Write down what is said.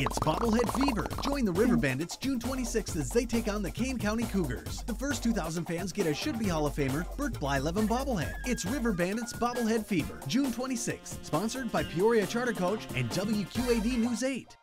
It's Bobblehead Fever. Join the River Bandits June 26th as they take on the Kane County Cougars. The first 2,000 fans get a should be Hall of Famer Bert Blyleven bobblehead. It's River Bandits Bobblehead Fever, June 26th. Sponsored by Peoria Charter Coach and WQAD News 8.